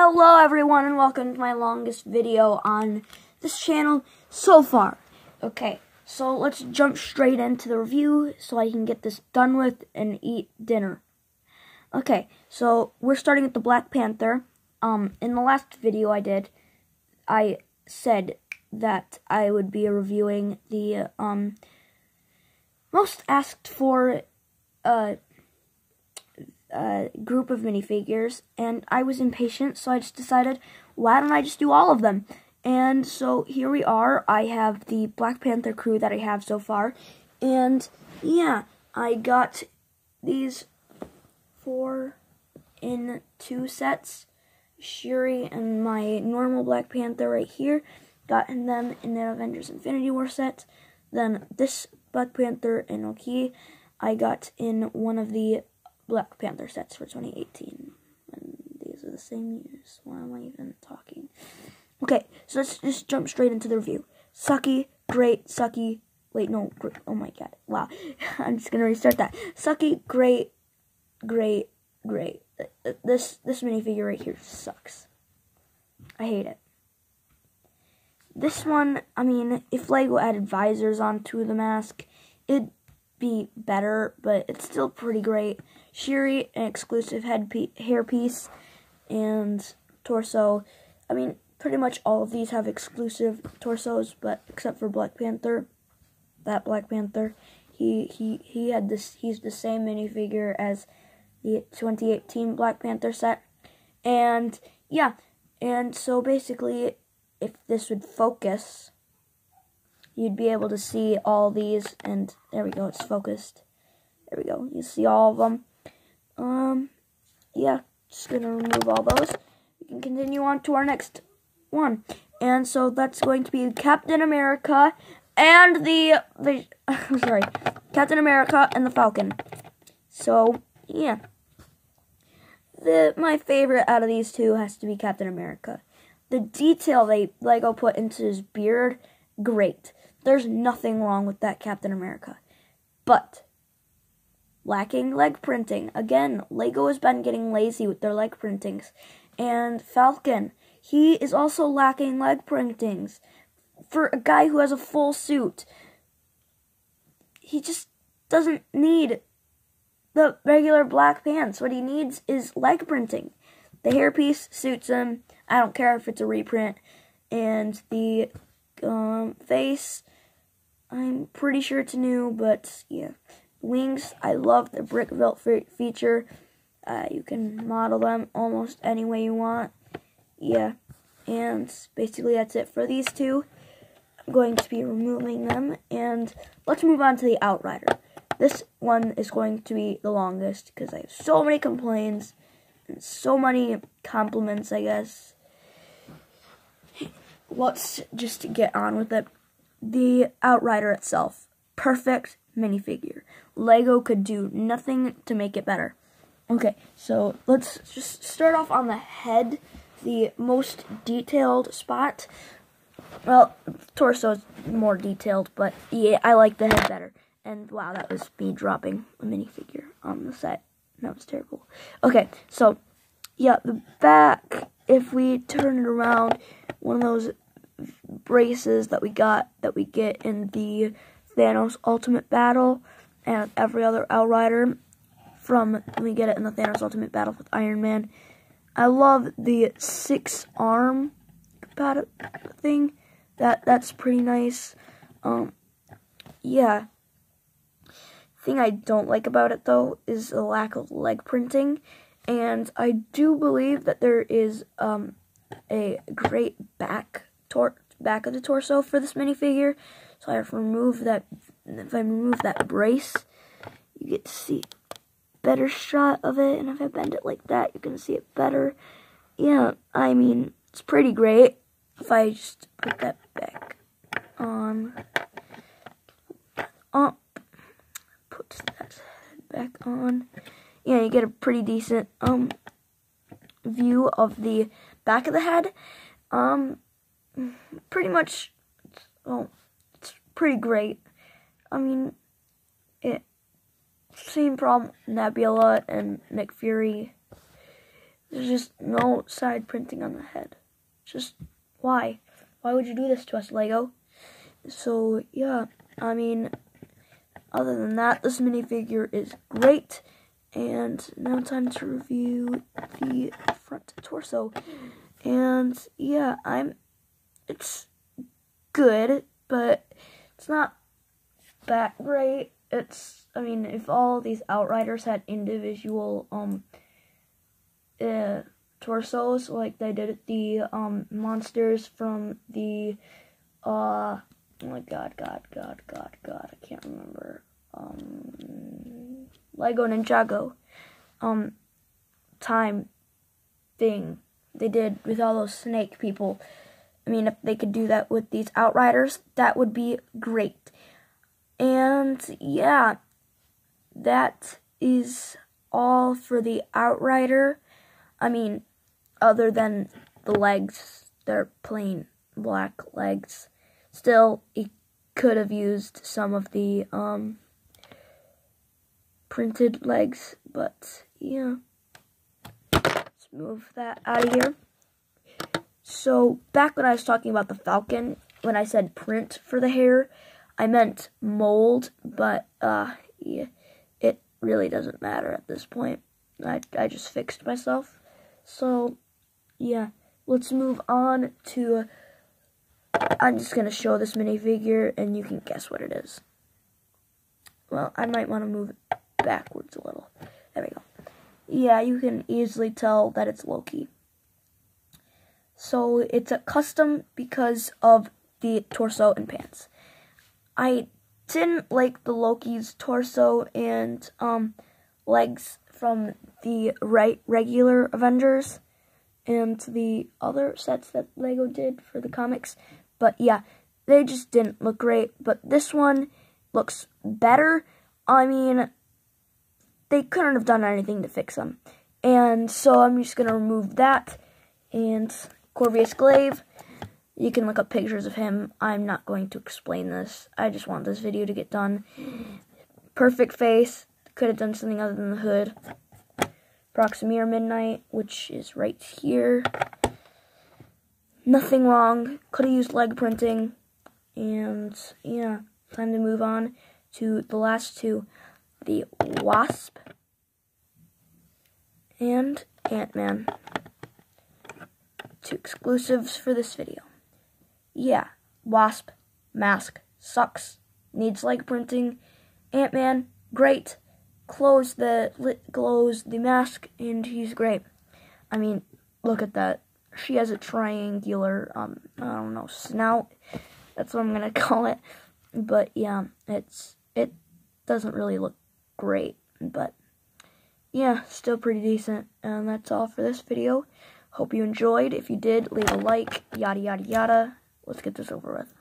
Hello everyone and welcome to my longest video on this channel so far. Okay, so let's jump straight into the review so I can get this done with and eat dinner. Okay, so we're starting with the Black Panther. Um, in the last video I did, I said that I would be reviewing the um most asked for uh uh, group of minifigures, and I was impatient, so I just decided, why don't I just do all of them? And so here we are. I have the Black Panther crew that I have so far, and yeah, I got these four in two sets. Shuri and my normal Black Panther right here. Got them in the Avengers Infinity War set. Then this Black Panther and Okoye I got in one of the Black Panther sets for 2018. And these are the same years. Why am I even talking? Okay, so let's just jump straight into the review. Sucky, great, sucky. Wait, no, great. oh my god, wow. I'm just gonna restart that. Sucky, great, great, great. Uh, this this minifigure right here sucks. I hate it. This one, I mean, if Lego added visors onto the mask, it'd be better, but it's still pretty great. Shuri, an exclusive head hairpiece, and torso. I mean, pretty much all of these have exclusive torsos, but except for Black Panther, that Black Panther, he he he had this. He's the same minifigure as the 2018 Black Panther set, and yeah, and so basically, if this would focus, you'd be able to see all these, and there we go. It's focused. There we go. You see all of them. Um, yeah, just gonna remove all those. We can continue on to our next one. And so that's going to be Captain America and the, the sorry, Captain America and the Falcon. So, yeah. The, my favorite out of these two has to be Captain America. The detail they Lego put into his beard, great. There's nothing wrong with that Captain America. But lacking leg printing. Again, Lego has been getting lazy with their leg printings. And Falcon, he is also lacking leg printings. For a guy who has a full suit, he just doesn't need the regular black pants. What he needs is leg printing. The hairpiece suits him. I don't care if it's a reprint. And the um, face, I'm pretty sure it's new, but yeah. Wings, I love the brick belt feature. Uh, you can model them almost any way you want. Yeah, and basically that's it for these two. I'm going to be removing them, and let's move on to the Outrider. This one is going to be the longest because I have so many complaints and so many compliments, I guess. Let's just get on with it. The Outrider itself, perfect minifigure. Lego could do nothing to make it better. Okay, so let's just start off on the head, the most detailed spot. Well, torso is more detailed, but yeah, I like the head better. And wow, that was me dropping a minifigure on the set. That was terrible. Okay, so yeah, the back, if we turn it around, one of those braces that we got, that we get in the Thanos Ultimate Battle and every other Outrider from we get it in the Thanos Ultimate Battle with Iron Man. I love the six arm thing. That that's pretty nice. Um, yeah. Thing I don't like about it though is the lack of leg printing, and I do believe that there is um a great back tor back of the torso for this minifigure. So I have to remove that, if I remove that brace, you get to see better shot of it. And if I bend it like that, you can see it better. Yeah, I mean, it's pretty great. If I just put that back on, up, put that back on. Yeah, you get a pretty decent um view of the back of the head. Um, pretty much, well, it's pretty great. I mean, it same problem Nebula and Nick Fury. There's just no side printing on the head. Just why? Why would you do this to us, Lego? So yeah, I mean, other than that, this minifigure is great. And now time to review the front torso. And yeah, I'm it's good, but it's not that great. It's I mean, if all these outriders had individual um uh, torsos like they did the um monsters from the uh oh my god god god god god I can't remember um Lego Ninjago um time thing they did with all those snake people. I mean, if they could do that with these Outriders, that would be great. And yeah, that is all for the Outrider. I mean, other than the legs, they're plain black legs. Still, he could have used some of the um, printed legs, but yeah. Let's move that out of here. So, back when I was talking about the Falcon, when I said print for the hair, I meant mold, but uh, yeah, it really doesn't matter at this point. I, I just fixed myself. So, yeah, let's move on to. I'm just going to show this minifigure, and you can guess what it is. Well, I might want to move it backwards a little. There we go. Yeah, you can easily tell that it's Loki. So it's a custom because of the torso and pants. I didn't like the Loki's torso and um, legs from the right regular Avengers and the other sets that Lego did for the comics. But yeah, they just didn't look great. But this one looks better. I mean, they couldn't have done anything to fix them. And so I'm just going to remove that. And Corvus Glaive, you can look up pictures of him. I'm not going to explain this. I just want this video to get done. Perfect face. Could have done something other than the hood. Proxima Midnight, which is right here. Nothing wrong. Could have used leg printing. And, yeah, time to move on to the last two. The Wasp and Ant-Man. Two exclusives for this video. Yeah, Wasp, mask, sucks, needs leg printing. Ant-Man, great, close the, close the mask, and he's great. I mean, look at that. She has a triangular, um, I don't know, snout. That's what I'm gonna call it. But yeah, it's, it doesn't really look great, but yeah, still pretty decent. And that's all for this video. Hope you enjoyed. If you did, leave a like, yada yada yada. Let's get this over with.